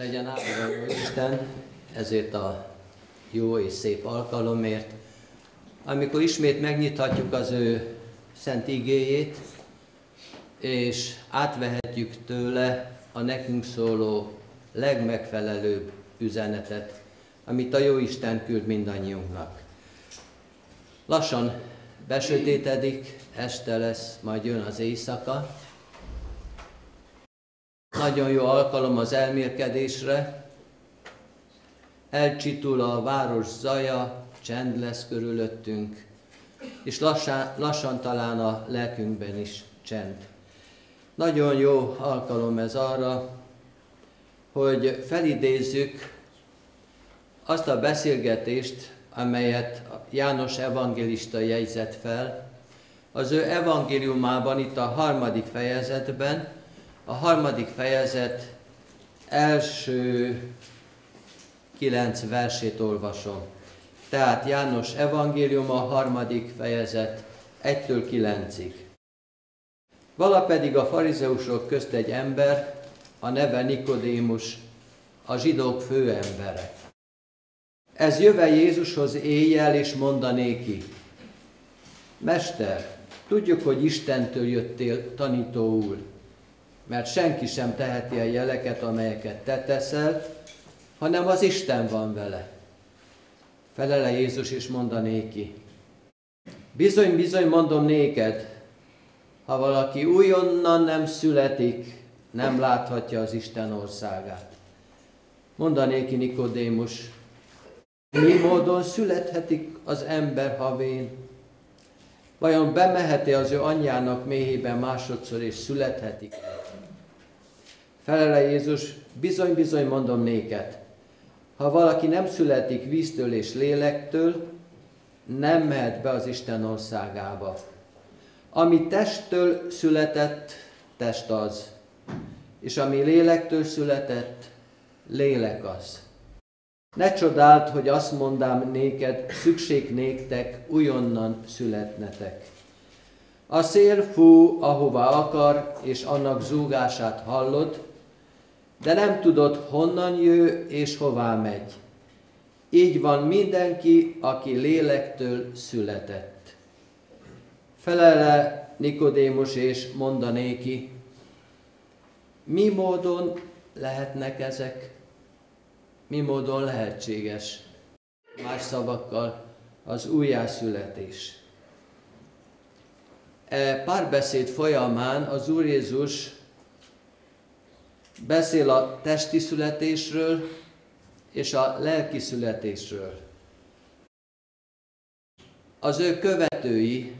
Legyen áldva Isten ezért a jó és szép alkalomért, amikor ismét megnyithatjuk az ő szent igéjét, és átvehetjük tőle a nekünk szóló legmegfelelőbb üzenetet, amit a jó Isten küld mindannyiunknak. Lassan besötétedik, este lesz, majd jön az éjszaka. Nagyon jó alkalom az elmérkedésre. Elcsitul a város zaja, csend lesz körülöttünk, és lassan, lassan talán a lelkünkben is csend. Nagyon jó alkalom ez arra, hogy felidézzük azt a beszélgetést, amelyet János evangélista jegyzett fel, az ő evangéliumában, itt a harmadik fejezetben, a harmadik fejezet első kilenc versét olvasom. Tehát János evangélium a harmadik fejezet 1-től 9-ig. Vala pedig a farizeusok közt egy ember, a neve Nikodémus, a zsidók főembere. Ez jöve Jézushoz éjjel, és mondanéki, Mester, tudjuk, hogy Istentől jöttél tanítóul, mert senki sem teheti a jeleket, amelyeket te teszel, hanem az Isten van vele. Felele Jézus és mondanéki, bizony, bizony mondom néked, ha valaki újonnan nem születik, nem láthatja az Isten országát. Mondanéki Nikodémus, mi módon születhetik az ember havén? Vajon bemeheti az ő anyjának méhében másodszor és születhetik? Felele Jézus, bizony-bizony mondom néked, ha valaki nem születik víztől és lélektől, nem mehet be az Isten országába. Ami testtől született, test az, és ami lélektől született, lélek az. Ne csodáld, hogy azt mondám néked, szükség néktek, újonnan születnetek. A szél fú, ahova akar, és annak zúgását hallod, de nem tudod, honnan jő és hová megy. Így van mindenki, aki lélektől született. Felele Nikodémus és mondanéki, mi módon lehetnek ezek? Mi módon lehetséges? Más szavakkal az újjászületés. E párbeszéd folyamán az Úr Jézus beszél a testi születésről és a lelki születésről. Az ő követői,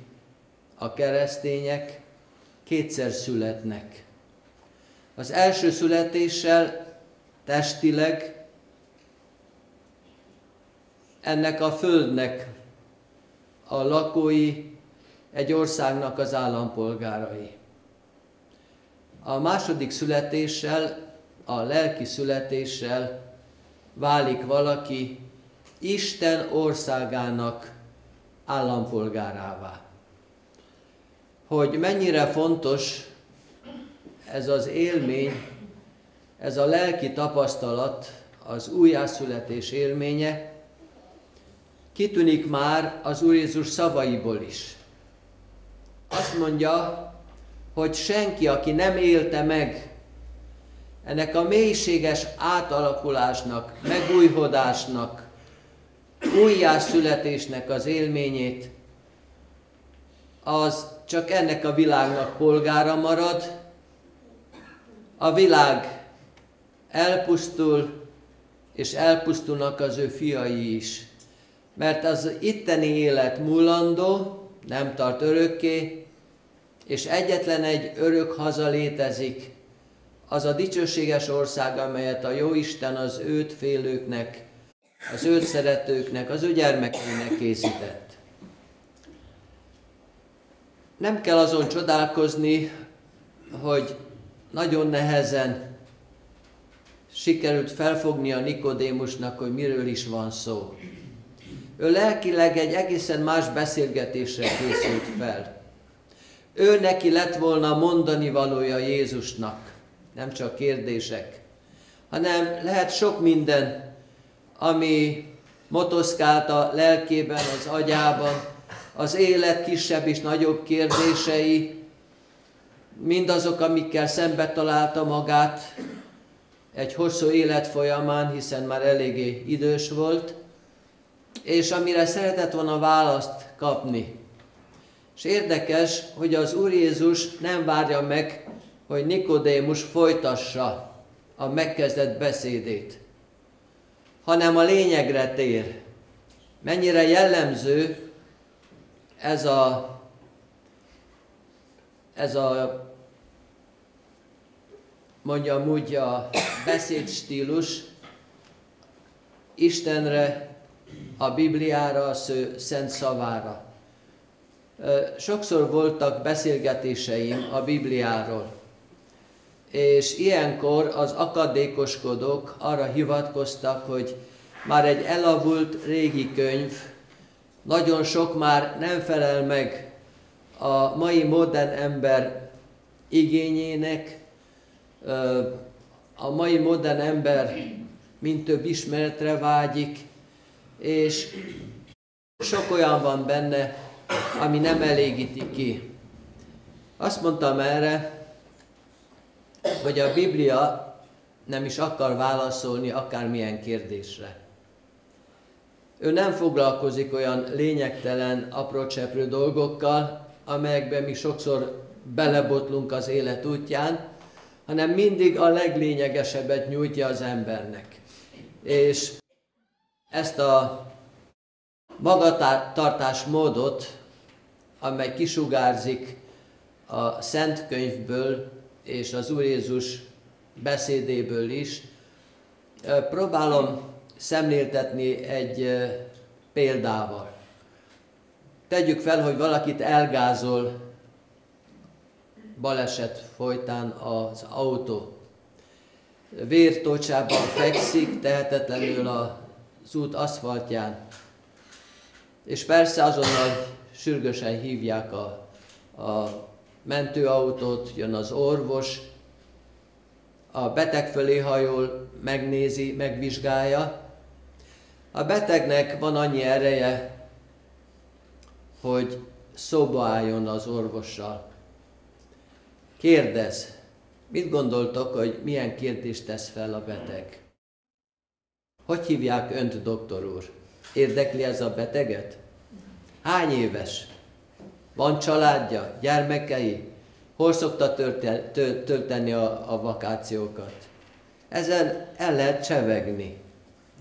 a keresztények kétszer születnek. Az első születéssel testileg ennek a földnek a lakói, egy országnak az állampolgárai. A második születéssel, a lelki születéssel válik valaki Isten országának állampolgárává. Hogy mennyire fontos ez az élmény, ez a lelki tapasztalat, az újjászületés élménye, kitűnik már az Úr Jézus szavaiból is. Azt mondja, hogy senki, aki nem élte meg ennek a mélységes átalakulásnak, megújhodásnak, újjászületésnek az élményét, az csak ennek a világnak polgára marad, a világ elpusztul, és elpusztulnak az ő fiai is. Mert az itteni élet múlandó, nem tart örökké, és egyetlen egy örök haza létezik, az a dicsőséges ország, amelyet a Jóisten az őt félőknek, az őt szeretőknek, az ő gyermekeinek készített. Nem kell azon csodálkozni, hogy nagyon nehezen sikerült felfogni a Nikodémusnak, hogy miről is van szó. Ő lelkileg egy egészen más beszélgetésre készült fel. Ő neki lett volna mondani valója Jézusnak, nem csak kérdések, hanem lehet sok minden, ami motoszkált a lelkében, az agyában, az élet kisebb és nagyobb kérdései, mindazok, amikkel szembe találta magát egy hosszú élet folyamán, hiszen már eléggé idős volt, és amire szeretett volna választ kapni. És érdekes, hogy az Úr Jézus nem várja meg, hogy Nikodémus folytassa a megkezdett beszédét, hanem a lényegre tér. Mennyire jellemző ez a, ez a mondjam úgy a beszédstílus Istenre, a Bibliára, a sző szent szavára. Sokszor voltak beszélgetéseim a Bibliáról, és ilyenkor az akadékoskodók arra hivatkoztak, hogy már egy elavult régi könyv, nagyon sok már nem felel meg a mai modern ember igényének, a mai modern ember mint több ismeretre vágyik, és sok olyan van benne, ami nem elégíti ki. Azt mondtam erre, hogy a Biblia nem is akar válaszolni akármilyen kérdésre. Ő nem foglalkozik olyan lényegtelen, aprócseprő dolgokkal, amelyekben mi sokszor belebotlunk az élet útján, hanem mindig a leglényegesebbet nyújtja az embernek. És ezt a magatartás módot, amely kisugárzik a Szent Könyvből és az Úr Jézus beszédéből is, próbálom szemléltetni egy példával. Tegyük fel, hogy valakit elgázol baleset folytán az autó. Vértocsában fekszik, tehetetlenül az út aszfaltján. És persze azonnal sürgősen hívják a, a mentőautót, jön az orvos, a beteg fölé hajol, megnézi, megvizsgálja. A betegnek van annyi ereje, hogy szóba álljon az orvossal. Kérdez, mit gondoltok, hogy milyen kérdést tesz fel a beteg? Hogy hívják önt, doktor úr? Érdekli ez a beteget? Hány éves? Van családja, gyermekei? Hol szokta tölteni a, a vakációkat? Ezzel el lehet csevegni,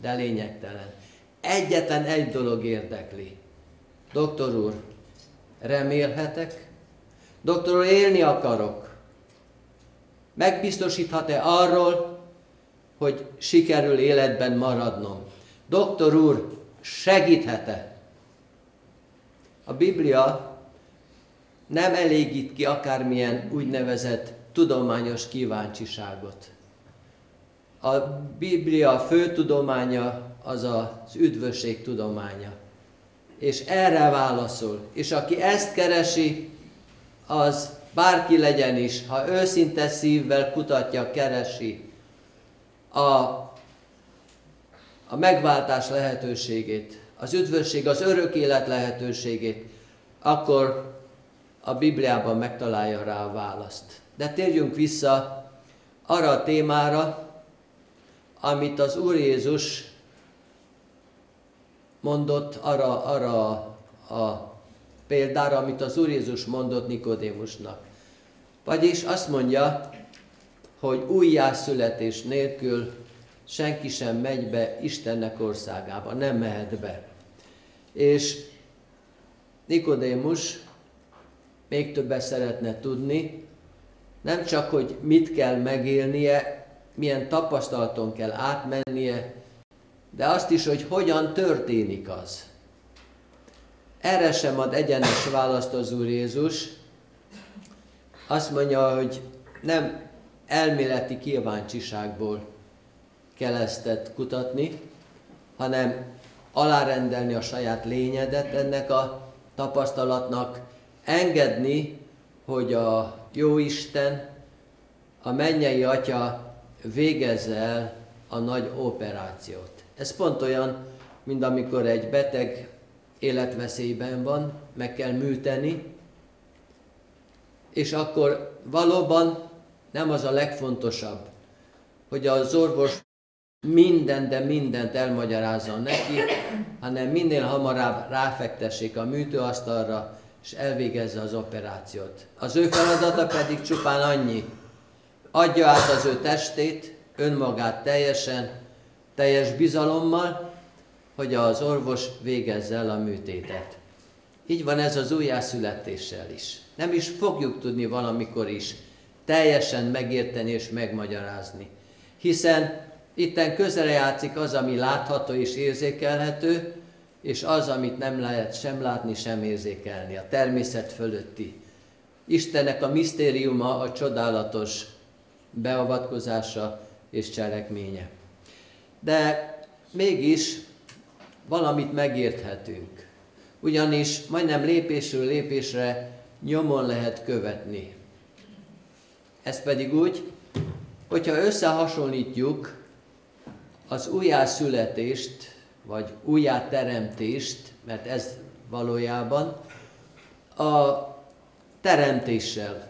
de lényegtelen. Egyetlen egy dolog érdekli. Doktor úr, remélhetek? Doktor úr, élni akarok megbiztosíthat-e arról, hogy sikerül életben maradnom? Doktor úr, segíthet-e? A Biblia nem elégít ki akármilyen úgynevezett tudományos kíváncsiságot. A Biblia fő tudománya az az üdvösség tudománya. És erre válaszol. És aki ezt keresi, az bárki legyen is, ha őszinte szívvel kutatja, keresi a, a megváltás lehetőségét, az üdvösség, az örök élet lehetőségét, akkor a Bibliában megtalálja rá a választ. De térjünk vissza arra a témára, amit az Úr Jézus mondott arra, arra a példára, amit az Úr Jézus mondott Nikodémusnak. Vagyis azt mondja, hogy újjászületés nélkül senki sem megy be Istennek országába, nem mehet be. És Nikodémus még többet szeretne tudni, nem csak, hogy mit kell megélnie, milyen tapasztalaton kell átmennie, de azt is, hogy hogyan történik az. Erre sem ad egyenes választ az Úr Jézus. Azt mondja, hogy nem elméleti kíváncsiságból kell ezt kutatni, hanem alárendelni a saját lényedet ennek a tapasztalatnak, engedni, hogy a jó Isten, a mennyei Atya végezze el a nagy operációt. Ez pont olyan, mint amikor egy beteg életveszélyben van, meg kell műteni, és akkor valóban nem az a legfontosabb, hogy az orvos minden, de mindent elmagyarázzon neki, hanem minél hamarabb ráfektessék a műtőasztalra, és elvégezze az operációt. Az ő feladata pedig csupán annyi, adja át az ő testét, önmagát teljesen, teljes bizalommal, hogy az orvos végezze el a műtétet. Így van ez az újjászületéssel is. Nem is fogjuk tudni valamikor is teljesen megérteni és megmagyarázni. Hiszen itten közre játszik az, ami látható és érzékelhető, és az, amit nem lehet sem látni, sem érzékelni, a természet fölötti. Istennek a misztériuma a csodálatos beavatkozása és cselekménye. De mégis valamit megérthetünk. Ugyanis majdnem lépésről lépésre nyomon lehet követni. Ez pedig úgy, hogyha összehasonlítjuk az újjászületést, vagy újjáteremtést, mert ez valójában a teremtéssel,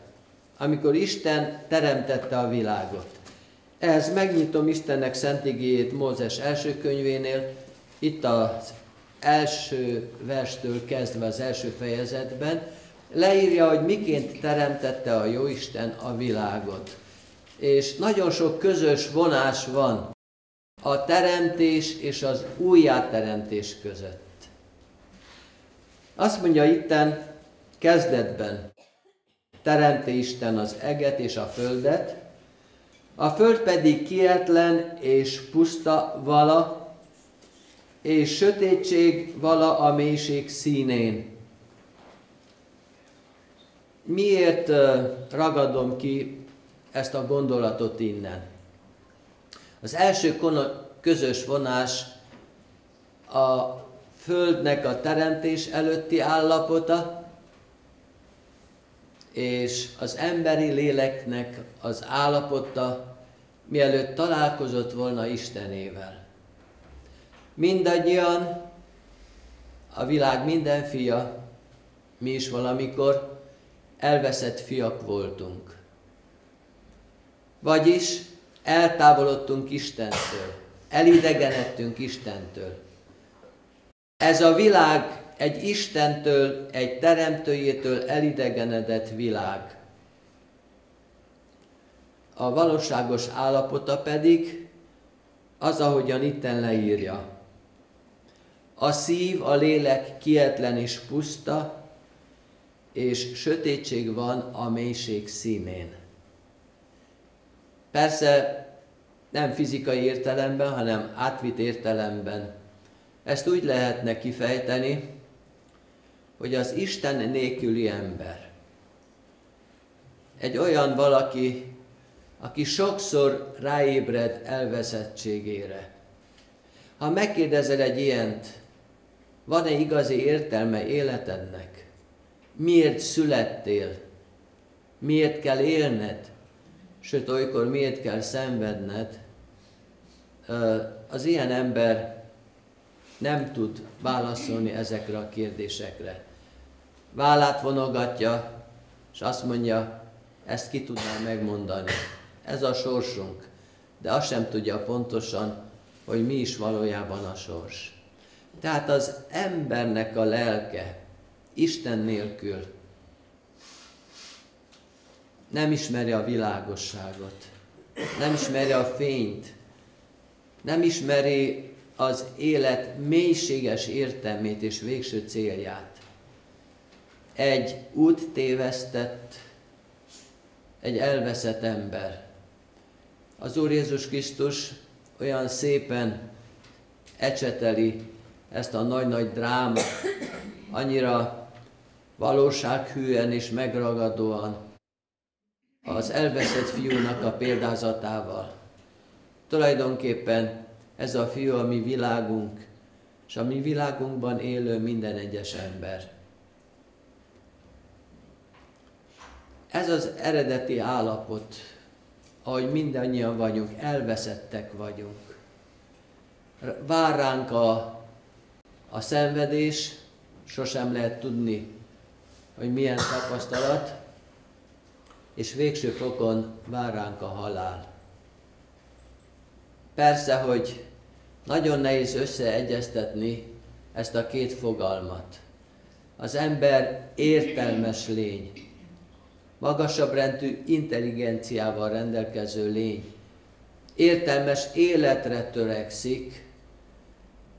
amikor Isten teremtette a világot. Ehhez megnyitom Istennek szent igéjét Mózes első könyvénél, itt az első verstől kezdve az első fejezetben, leírja, hogy miként teremtette a Jóisten a világot. És nagyon sok közös vonás van a teremtés és az újjáteremtés között. Azt mondja itten kezdetben, teremte Isten az eget és a földet, a föld pedig kietlen és puszta vala, és sötétség vala a mélység színén. Miért ragadom ki ezt a gondolatot innen? Az első közös vonás a Földnek a teremtés előtti állapota, és az emberi léleknek az állapota, mielőtt találkozott volna Istenével. Mindannyian, a világ minden fia, mi is valamikor elveszett fiak voltunk. Vagyis eltávolodtunk Istentől, elidegenedtünk Istentől. Ez a világ egy Istentől, egy teremtőjétől elidegenedett világ. A valóságos állapota pedig az, ahogyan itten leírja. A szív, a lélek kietlen és puszta, és sötétség van a mélység színén. Persze nem fizikai értelemben, hanem átvitt értelemben. Ezt úgy lehetne kifejteni, hogy az Isten nélküli ember. Egy olyan valaki, aki sokszor ráébred elveszettségére. Ha megkérdezel egy ilyent, van-e igazi értelme életednek? Miért születtél? Miért kell élned? Sőt olykor miért kell szenvedned, az ilyen ember nem tud válaszolni ezekre a kérdésekre. Vállát vonogatja, és azt mondja, ezt ki tudná megmondani. Ez a sorsunk. De azt sem tudja pontosan, hogy mi is valójában a sors. Tehát az embernek a lelke Isten nélkül nem ismeri a világosságot, nem ismeri a fényt, nem ismeri az élet mélységes értelmét és végső célját. Egy út tévesztett, egy elveszett ember. Az Úr Jézus Krisztus olyan szépen ecseteli ezt a nagy-nagy drámát, annyira valósághűen és megragadóan, az elveszett fiúnak a példázatával. Tulajdonképpen ez a fiú a mi világunk, és a mi világunkban élő minden egyes ember. Ez az eredeti állapot, ahogy mindannyian vagyunk, elveszettek vagyunk. vár ránk a, a szenvedés, sosem lehet tudni, hogy milyen tapasztalat, és végső fokon vár ránk a halál. Persze, hogy nagyon nehéz összeegyeztetni ezt a két fogalmat. Az ember értelmes lény, magasabb rendű intelligenciával rendelkező lény, értelmes életre törekszik,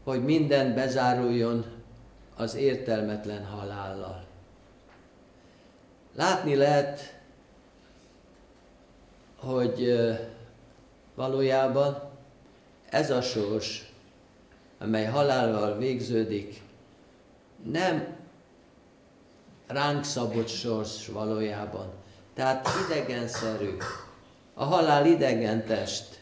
hogy minden bezáruljon az értelmetlen halállal. Látni lehet, hogy valójában ez a sors, amely halállal végződik, nem ránk szabott sors valójában. Tehát idegenszerű. A halál idegen test,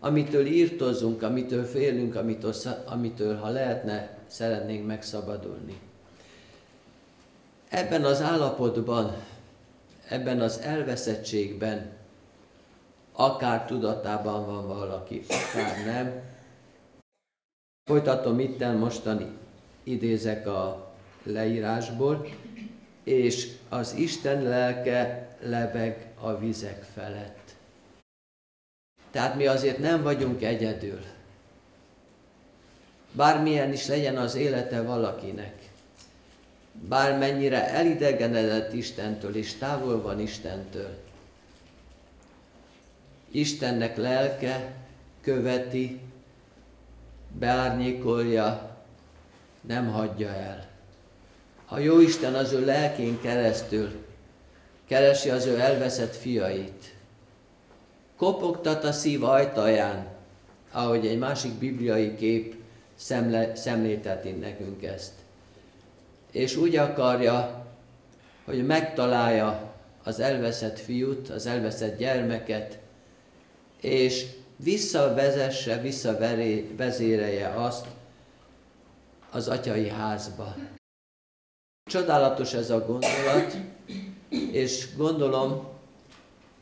amitől írtozunk, amitől félünk, amitől, amitől ha lehetne, szeretnénk megszabadulni. Ebben az állapotban, ebben az elveszettségben, akár tudatában van valaki, akár nem. Folytatom itten mostani idézek a leírásból, és az Isten lelke lebeg a vizek felett. Tehát mi azért nem vagyunk egyedül. Bármilyen is legyen az élete valakinek, bármennyire elidegenedett Istentől és távol van Istentől, Istennek lelke követi, beárnyékolja, nem hagyja el. A jó Isten az ő lelkén keresztül keresi az ő elveszett fiait. Kopogtat a szív ajtaján, ahogy egy másik bibliai kép szemle, szemlélteti nekünk ezt. És úgy akarja, hogy megtalálja az elveszett fiút, az elveszett gyermeket, és visszavezesse, visszavezérelje azt az atyai házba. Csodálatos ez a gondolat, és gondolom,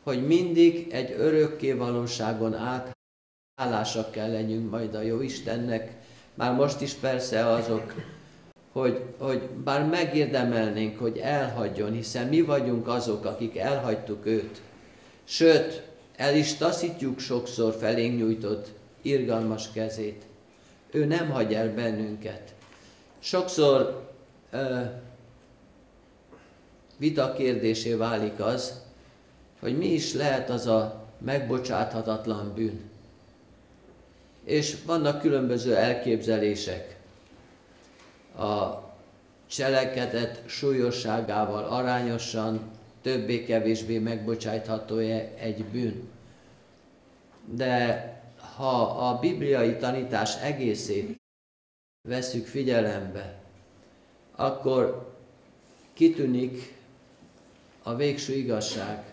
hogy mindig egy örökké valóságon át hálásak kell legyünk majd a jó Istennek, már most is persze azok, hogy, hogy bár megérdemelnénk, hogy elhagyjon, hiszen mi vagyunk azok, akik elhagytuk őt. Sőt, el is taszítjuk sokszor felénk nyújtott irgalmas kezét. Ő nem hagy el bennünket. Sokszor ö, vita kérdésé válik az, hogy mi is lehet az a megbocsáthatatlan bűn. És vannak különböző elképzelések. A cselekedet súlyosságával arányosan többé-kevésbé megbocsátható egy bűn. De ha a bibliai tanítás egészét veszük figyelembe, akkor kitűnik a végső igazság,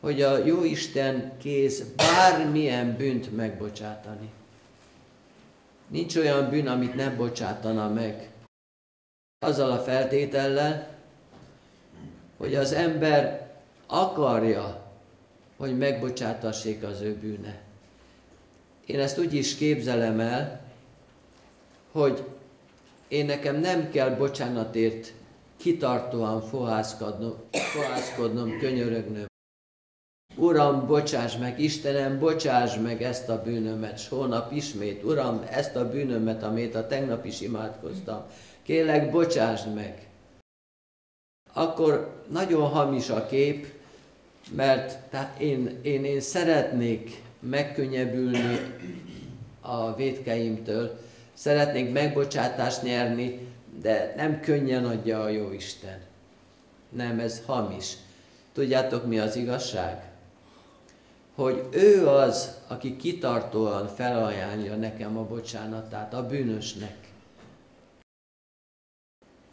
hogy a jó Isten kész bármilyen bűnt megbocsátani. Nincs olyan bűn, amit nem bocsátana meg. Azzal a feltétellel, hogy az ember akarja, hogy megbocsátassék az ő bűne. Én ezt úgy is képzelem el, hogy én nekem nem kell bocsánatért kitartóan fohászkodnom, fohászkodnom könyörögnöm. Uram, bocsáss meg, Istenem, bocsáss meg ezt a bűnömet, s hónap ismét, Uram, ezt a bűnömet, amit a tegnap is imádkoztam. Kélek, bocsáss meg akkor nagyon hamis a kép, mert tehát én, én, én szeretnék megkönnyebbülni a védkeimtől, szeretnék megbocsátást nyerni, de nem könnyen adja a jó Isten. Nem, ez hamis. Tudjátok, mi az igazság? Hogy ő az, aki kitartóan felajánlja nekem a bocsánatát a bűnösnek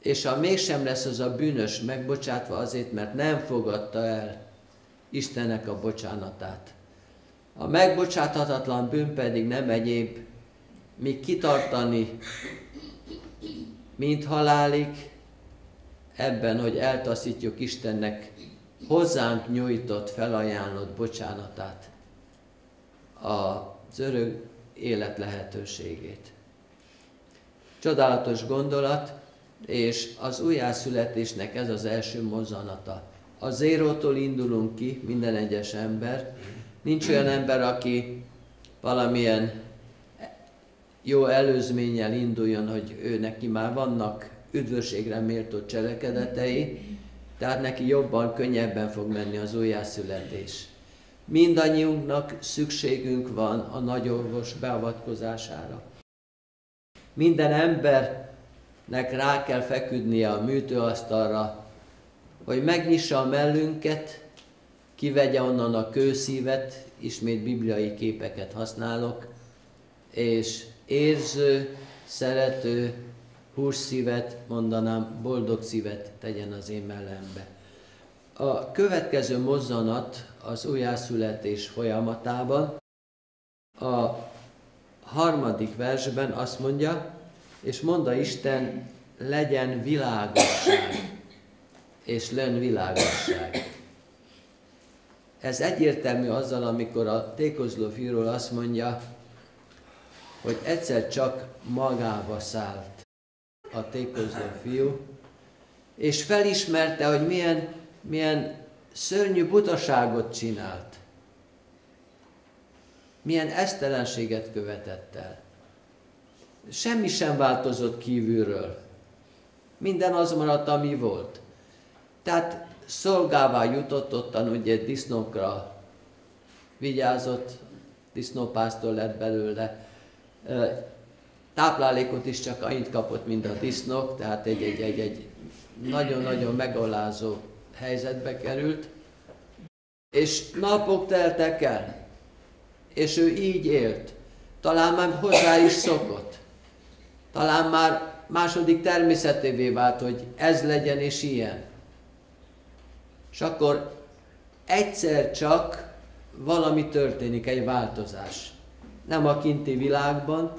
és ha mégsem lesz az a bűnös megbocsátva azért, mert nem fogadta el Istennek a bocsánatát. A megbocsáthatatlan bűn pedig nem egyéb, míg kitartani, mint halálig, ebben, hogy eltaszítjuk Istennek hozzánk nyújtott, felajánlott bocsánatát. Az örök élet lehetőségét. Csodálatos gondolat, és az újjászületésnek ez az első mozzanata. A zérótól indulunk ki, minden egyes ember. Nincs olyan ember, aki valamilyen jó előzménnyel induljon, hogy ő neki már vannak üdvösségre méltó cselekedetei, tehát neki jobban, könnyebben fog menni az újjászületés. Mindannyiunknak szükségünk van a nagyorvos beavatkozására. Minden embernek rá kell feküdnie a műtőasztalra, hogy megnyissa a mellünket, kivegye onnan a kőszívet, ismét bibliai képeket használok, és érző, szerető, hússzívet, mondanám, boldog szívet tegyen az én mellembe. A következő mozzanat az újjászületés folyamatában a harmadik versben azt mondja, és mondta Isten, legyen világosság, és len világosság. Ez egyértelmű azzal, amikor a tékozló fiúról azt mondja, hogy egyszer csak magába szállt a tékozló fiú, és felismerte, hogy milyen, milyen szörnyű butaságot csinált. Milyen esztelenséget követett el. Semmi sem változott kívülről. Minden az maradt, ami volt. Tehát szolgává jutott ottan, ugye disznókra vigyázott, disznópásztor lett belőle, táplálékot is csak annyit kapott, mint a disznók, tehát egy, egy, egy, egy nagyon-nagyon megalázó helyzetbe került, és napok teltek el, és ő így élt. Talán már hozzá is szokott. Talán már második természetévé vált, hogy ez legyen és ilyen. És akkor egyszer csak valami történik, egy változás. Nem a kinti világban,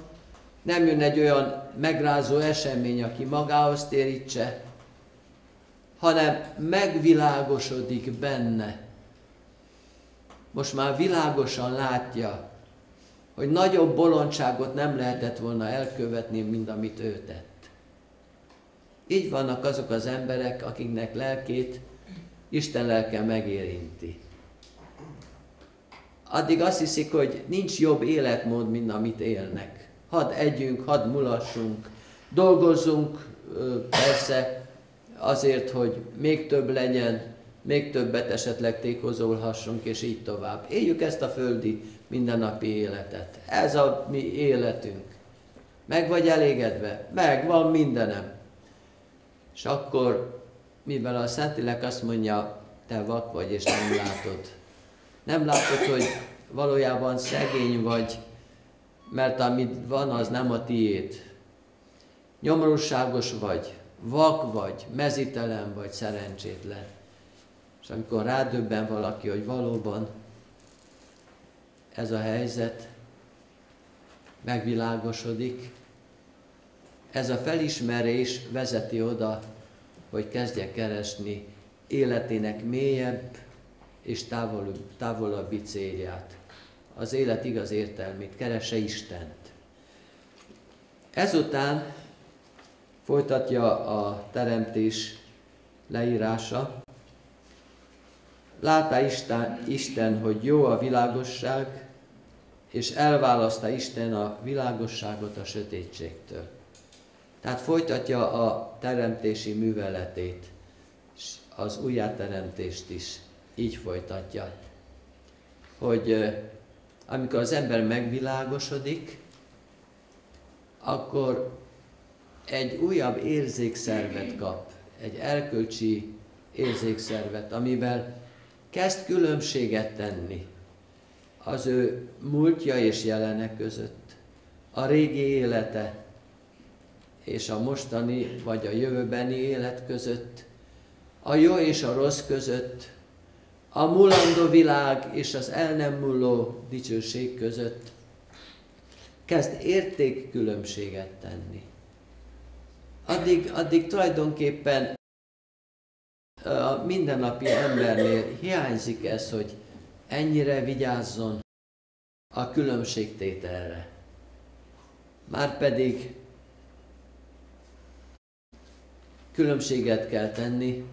nem jön egy olyan megrázó esemény, aki magához térítse, hanem megvilágosodik benne. Most már világosan látja, hogy nagyobb bolondságot nem lehetett volna elkövetni, mint amit ő tett. Így vannak azok az emberek, akiknek lelkét Isten lelke megérinti. Addig azt hiszik, hogy nincs jobb életmód, mint amit élnek. Hadd együnk, hadd mulassunk, dolgozzunk persze azért, hogy még több legyen, még többet esetleg tékozolhassunk, és így tovább. Éljük ezt a földi mindennapi életet. Ez a mi életünk. Meg vagy elégedve? Meg, van mindenem. És akkor mivel a Szentlélek azt mondja, te vak vagy és nem látod. Nem látod, hogy valójában szegény vagy, mert amit van, az nem a tiéd. Nyomorúságos vagy, vak vagy, mezitelen vagy, szerencsétlen. És amikor rádöbben valaki, hogy valóban ez a helyzet megvilágosodik, ez a felismerés vezeti oda, hogy kezdje keresni életének mélyebb és távolabb, távolabbi célját. Az élet igaz értelmét, keresse Istent. Ezután folytatja a teremtés leírása. Látta Isten, Isten, hogy jó a világosság, és elválaszta Isten a világosságot a sötétségtől. Tehát folytatja a teremtési műveletét, az újjáteremtést is így folytatja. Hogy amikor az ember megvilágosodik, akkor egy újabb érzékszervet kap, egy erkölcsi érzékszervet, amivel kezd különbséget tenni az ő múltja és jelene között, a régi élete és a mostani vagy a jövőbeni élet között, a jó és a rossz között, a mulandó világ és az el nem múló dicsőség között. Kezd értékkülönbséget tenni. Addig, addig tulajdonképpen a mindennapi embernél hiányzik ez, hogy ennyire vigyázzon a különbségtételre. Márpedig különbséget kell tenni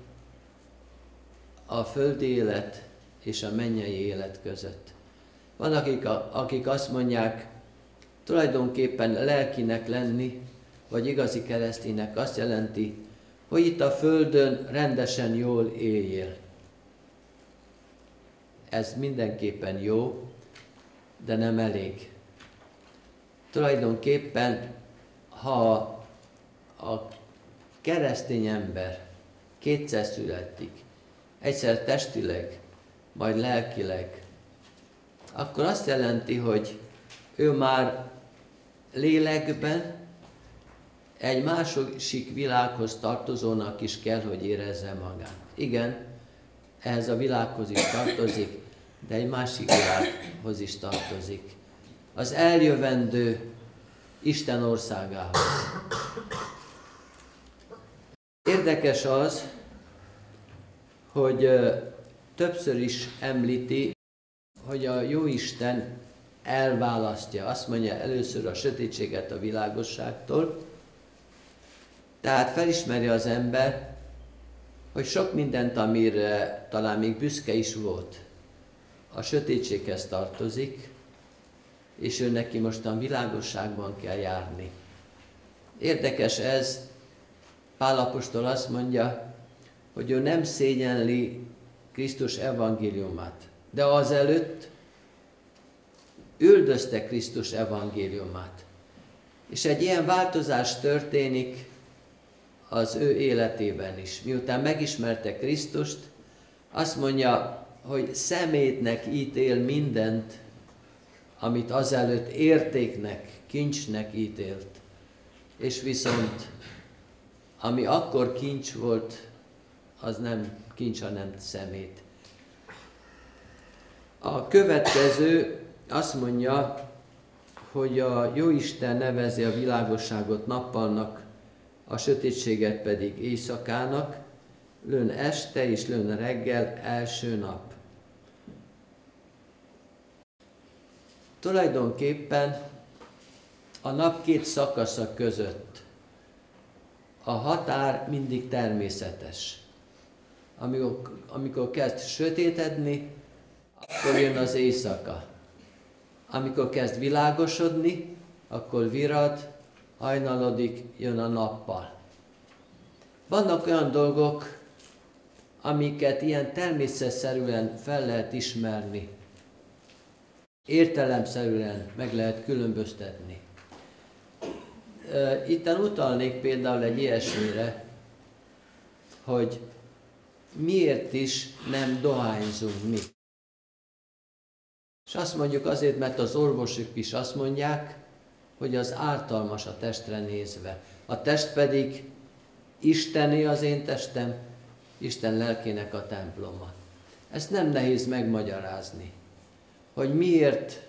a földi élet és a mennyei élet között. Van, akik, akik azt mondják, tulajdonképpen lelkinek lenni, vagy igazi kereszténynek azt jelenti, hogy itt a Földön rendesen jól éljél. Ez mindenképpen jó, de nem elég. Tulajdonképpen, ha a keresztény ember kétszer születik, egyszer testileg, majd lelkileg, akkor azt jelenti, hogy ő már lélekben egy másik világhoz tartozónak is kell, hogy érezze magát. Igen, ehhez a világhoz is tartozik, de egy másik világhoz is tartozik. Az eljövendő Isten országához. Érdekes az, hogy többször is említi, hogy a Jóisten elválasztja, azt mondja először a sötétséget a világosságtól, tehát felismeri az ember, hogy sok mindent, amire talán még büszke is volt, a sötétséghez tartozik, és ő neki mostan világosságban kell járni. Érdekes ez, Pálapostól azt mondja, hogy ő nem szégyenli Krisztus evangéliumát, de azelőtt üldözte Krisztus evangéliumát. És egy ilyen változás történik az ő életében is. Miután megismerte Krisztust, azt mondja, hogy szemétnek ítél mindent, amit azelőtt értéknek, kincsnek ítélt. És viszont, ami akkor kincs volt, az nem kincs, hanem szemét. A következő azt mondja, hogy a Jóisten nevezi a világosságot nappalnak, a sötétséget pedig éjszakának, lőn este és lőn reggel első nap. Tulajdonképpen a nap két szakasza között a határ mindig természetes. Amikor, amikor kezd sötétedni, akkor jön az éjszaka. Amikor kezd világosodni, akkor virad, hajnalodik, jön a nappal. Vannak olyan dolgok, amiket ilyen természetszerűen fel lehet ismerni, értelemszerűen meg lehet különböztetni. Itten utalnék például egy ilyesmire, hogy miért is nem dohányzunk mi. És azt mondjuk azért, mert az orvosok is azt mondják, hogy az ártalmas a testre nézve. A test pedig Istené az én testem, Isten lelkének a temploma. Ezt nem nehéz megmagyarázni, hogy miért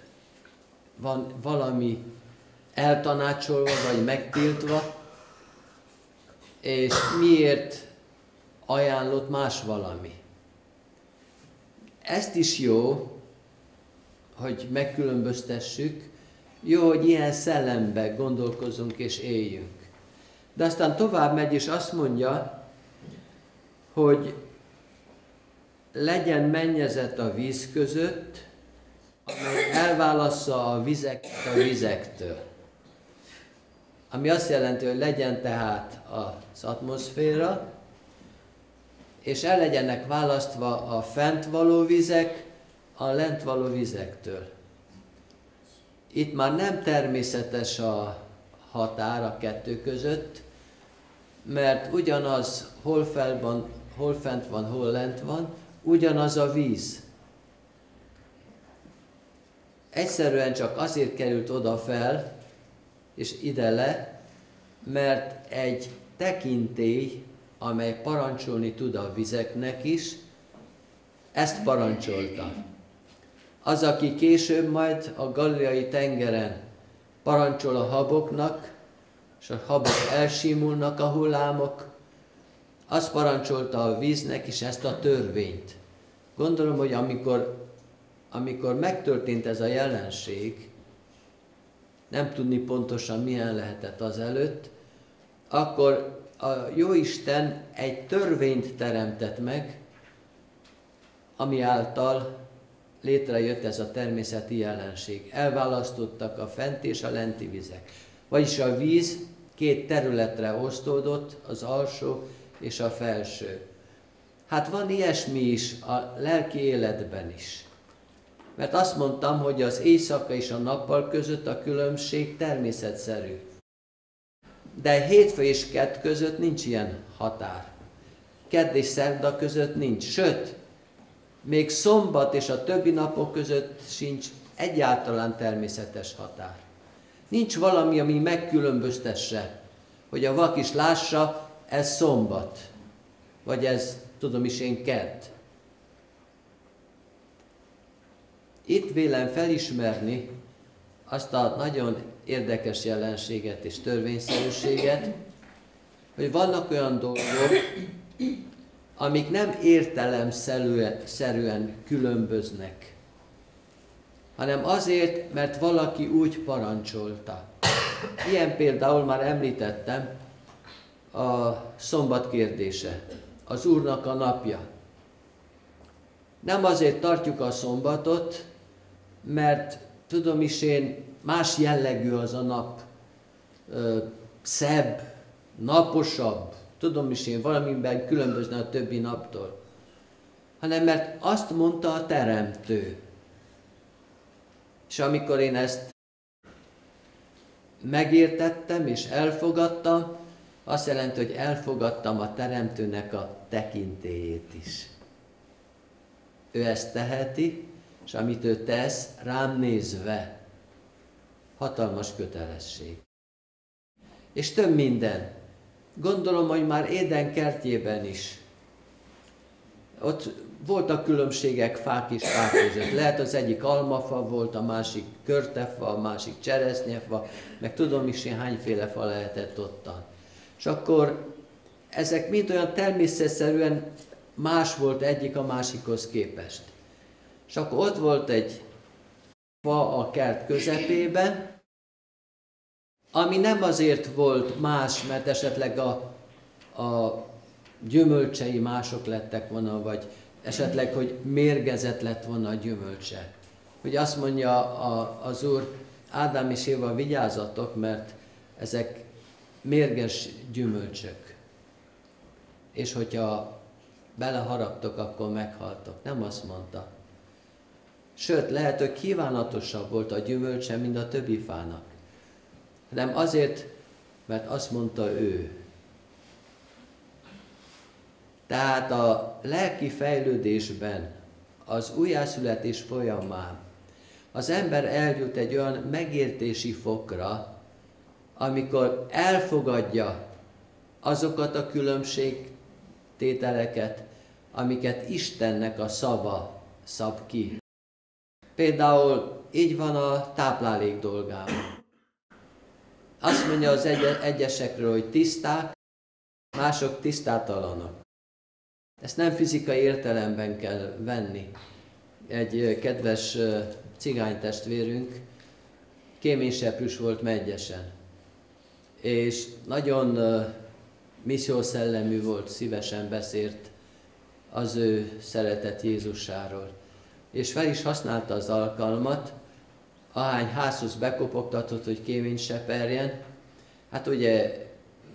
van valami eltanácsolva vagy megtiltva, és miért ajánlott más valami. Ezt is jó, hogy megkülönböztessük, jó, hogy ilyen szellembe gondolkozunk és éljünk. De aztán tovább megy, és azt mondja, hogy legyen mennyezet a víz között, amely elválassza a vizeket a vizektől. Ami azt jelenti, hogy legyen tehát az atmoszféra, és el legyenek választva a fent való vizek a lent való vizektől. Itt már nem természetes a határ a kettő között, mert ugyanaz hol, fel van, hol fent van, hol lent van, ugyanaz a víz. Egyszerűen csak azért került oda fel, és ide le, mert egy tekintély, amely parancsolni tud a vizeknek is, ezt parancsolta. Az, aki később majd a galileai tengeren parancsol a haboknak, és a habok elsimulnak a hullámok, azt parancsolta a víznek is ezt a törvényt. Gondolom, hogy amikor, amikor megtörtént ez a jelenség, nem tudni pontosan milyen lehetett az előtt, akkor a Jóisten egy törvényt teremtett meg, ami által létrejött ez a természeti jelenség. Elválasztottak a fent és a lenti vizek. Vagyis a víz két területre osztódott, az alsó és a felső. Hát van ilyesmi is a lelki életben is. Mert azt mondtam, hogy az éjszaka és a nappal között a különbség természetszerű. De hétfő és kett között nincs ilyen határ. Kedd és szerda között nincs. Sőt, még szombat és a többi napok között sincs egyáltalán természetes határ. Nincs valami, ami megkülönböztesse, hogy a vak is lássa, ez szombat, vagy ez, tudom is én, kedd. Itt vélem felismerni azt a nagyon érdekes jelenséget és törvényszerűséget, hogy vannak olyan dolgok, amik nem értelemszerűen különböznek, hanem azért, mert valaki úgy parancsolta. Ilyen például már említettem a szombat kérdése, az Úrnak a napja. Nem azért tartjuk a szombatot, mert tudom is én, más jellegű az a nap, szebb, naposabb, tudom is én, valamiben különbözne a többi naptól, hanem mert azt mondta a Teremtő. És amikor én ezt megértettem és elfogadtam, azt jelenti, hogy elfogadtam a Teremtőnek a tekintélyét is. Ő ezt teheti, és amit ő tesz, rám nézve, hatalmas kötelesség. És több minden. Gondolom, hogy már Éden kertjében is. Ott voltak különbségek fák és fák között. Lehet az egyik almafa volt, a másik körtefa, a másik cseresznyefa, meg tudom is, hogy hányféle fa lehetett ottan. És akkor ezek mind olyan természetszerűen más volt egyik a másikhoz képest. És akkor ott volt egy fa a kert közepében, ami nem azért volt más, mert esetleg a, a gyümölcsei mások lettek volna, vagy esetleg, hogy mérgezett lett volna a gyümölcse. Hogy azt mondja a, az Úr, Ádám és Éva, vigyázzatok, mert ezek mérges gyümölcsök. És hogyha beleharaptok, akkor meghaltok. Nem azt mondta. Sőt, lehet, hogy kívánatosabb volt a gyümölcse, mint a többi fának. Nem azért, mert azt mondta ő. Tehát a lelki fejlődésben, az újjászületés folyamán az ember eljut egy olyan megértési fokra, amikor elfogadja azokat a különbségtételeket, amiket Istennek a szava szab ki. Például így van a táplálék dolgában. Azt mondja az egyesekről, hogy tiszták, mások tisztátalanok. Ezt nem fizikai értelemben kell venni. Egy kedves cigánytestvérünk kéményseprűs volt megyesen, és nagyon missziószellemű volt, szívesen beszélt az ő szeretett Jézusáról. És fel is használta az alkalmat, ahány házhoz bekopogtatott, hogy kéményt seperjen, hát ugye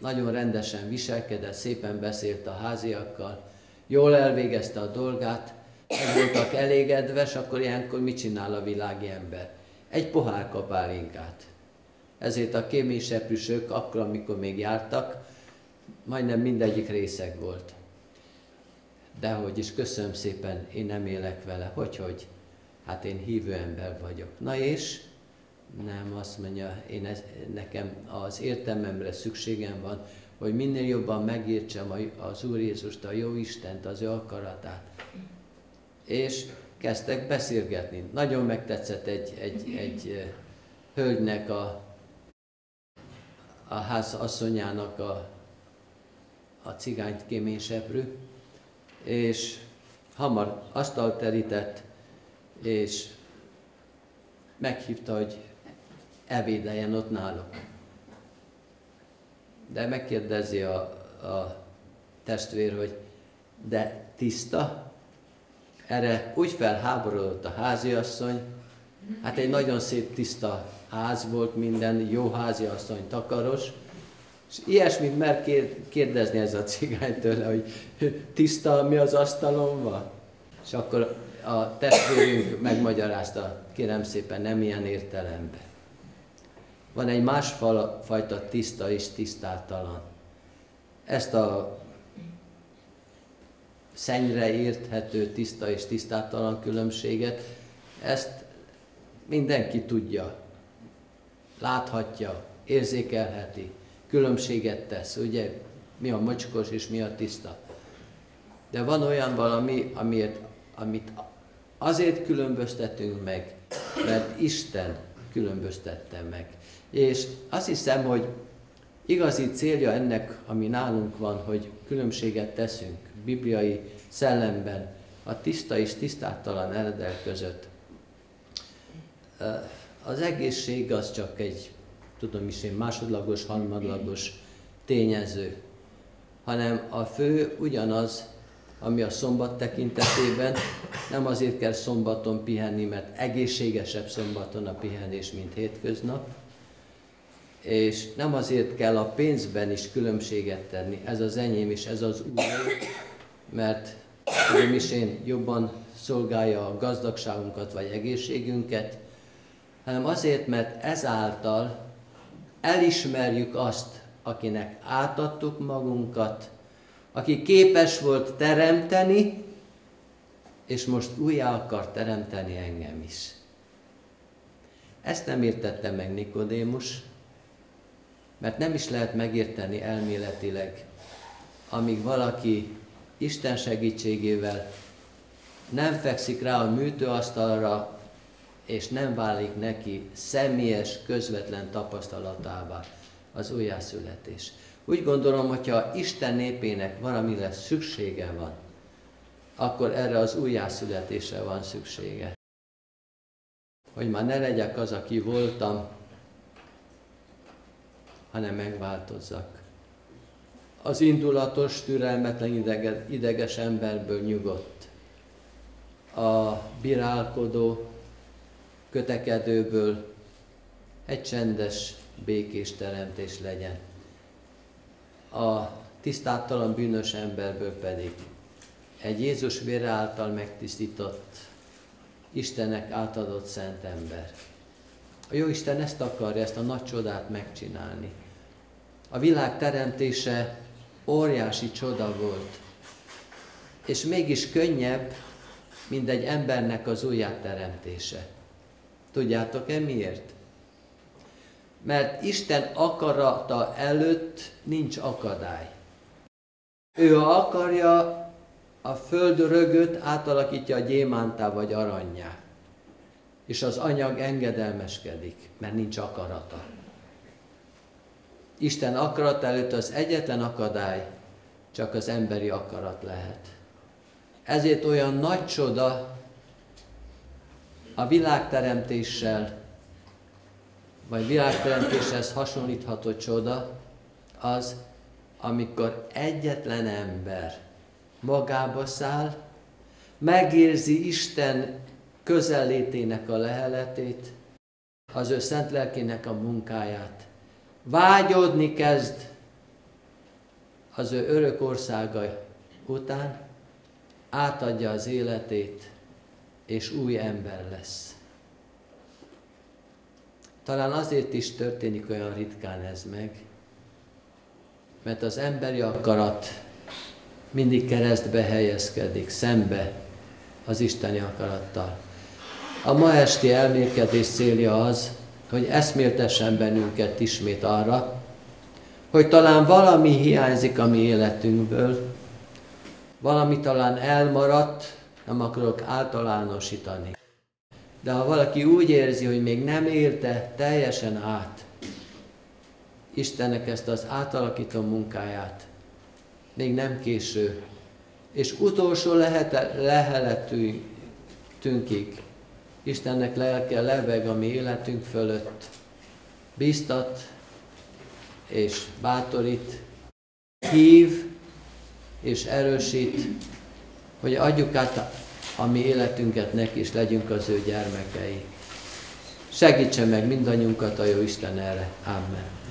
nagyon rendesen viselkedett, szépen beszélt a háziakkal, jól elvégezte a dolgát, meg voltak elégedve, és akkor ilyenkor mit csinál a világi ember? Egy pohár kapálinkát. Ezért a kéményseprűsök akkor, amikor még jártak, majdnem mindegyik részeg volt. Dehogy is, köszönöm szépen, én nem élek vele. Hogy, hogy? Hát én hívő ember vagyok. Na és? Nem, azt mondja, én ez, nekem az értelmemre szükségem van, hogy minél jobban megértsem az Úr Jézust, a jó Istent, az ő akaratát. És kezdtek beszélgetni. Nagyon megtetszett egy, egy, egy hölgynek a, a ház asszonyának a, a cigányt kéményseprő, és hamar asztalt terített, és meghívta, hogy ebédeljen ott náluk. De megkérdezi a, a testvér, hogy de tiszta? Erre úgy felháborodott a háziasszony, hát egy nagyon szép tiszta ház volt minden, jó háziasszony takaros, és ilyesmit mer kérdezni ez a cigány tőle, hogy tiszta, mi az asztalon van? És akkor a testvérünk megmagyarázta, kérem szépen, nem ilyen értelemben. Van egy másfajta tiszta és tisztátalan. Ezt a szennyre érthető tiszta és tisztátalan különbséget, ezt mindenki tudja, láthatja, érzékelheti, különbséget tesz, ugye, mi a mocskos és mi a tiszta. De van olyan valami, amiért, amit azért különböztetünk meg, mert Isten különböztette meg. És azt hiszem, hogy igazi célja ennek, ami nálunk van, hogy különbséget teszünk bibliai szellemben a tiszta és tisztátalan eredel között. Az egészség az csak egy, tudom is én, másodlagos, harmadlagos tényező, hanem a fő ugyanaz, ami a szombat tekintetében, nem azért kell szombaton pihenni, mert egészségesebb szombaton a pihenés, mint hétköznap, és nem azért kell a pénzben is különbséget tenni, ez az enyém és ez az új, mert tudom is én jobban szolgálja a gazdagságunkat vagy egészségünket, hanem azért, mert ezáltal elismerjük azt, akinek átadtuk magunkat, aki képes volt teremteni, és most újjá akar teremteni engem is. Ezt nem értette meg Nikodémus, mert nem is lehet megérteni elméletileg, amíg valaki Isten segítségével nem fekszik rá a műtőasztalra, és nem válik neki személyes, közvetlen tapasztalatává az újjászületés. Úgy gondolom, hogyha Isten népének valamire szüksége van, akkor erre az újjászületésre van szüksége. Hogy már ne legyek az, aki voltam, hanem megváltozzak. Az indulatos, türelmetlen, ideges emberből nyugodt. A birálkodó, kötekedőből egy csendes, békés teremtés legyen. A tisztátalan bűnös emberből pedig egy Jézus vére által megtisztított, Istennek átadott szent ember. A jó Isten ezt akarja, ezt a nagy csodát megcsinálni. A világ teremtése óriási csoda volt, és mégis könnyebb, mint egy embernek az újjáteremtése. Tudjátok-e miért? Mert Isten akarata előtt nincs akadály. Ő, akarja, a föld rögöt átalakítja a gyémántá vagy aranyjá. És az anyag engedelmeskedik, mert nincs akarata. Isten akarat előtt az egyetlen akadály csak az emberi akarat lehet. Ezért olyan nagy csoda a világteremtéssel, vagy világteremtéshez hasonlítható csoda az, amikor egyetlen ember magába száll, megérzi Isten közellétének a leheletét, az ő szent lelkének a munkáját, vágyodni kezd az ő örök országa után, átadja az életét, és új ember lesz. Talán azért is történik olyan ritkán ez meg, mert az emberi akarat mindig keresztbe helyezkedik, szembe az Isteni akarattal. A ma esti elmélkedés célja az, hogy eszméltessen bennünket ismét arra, hogy talán valami hiányzik a mi életünkből, valami talán elmaradt, nem akarok általánosítani. De ha valaki úgy érzi, hogy még nem érte teljesen át. Istennek ezt az átalakító munkáját, még nem késő, és utolsó leheletünkig Istennek lelke leveg a mi életünk fölött, bíztat és bátorít, hív és erősít, hogy adjuk át a mi életünket neki, és legyünk az ő gyermekei. Segítsen meg mindannyiunkat a jó Isten erre. Amen.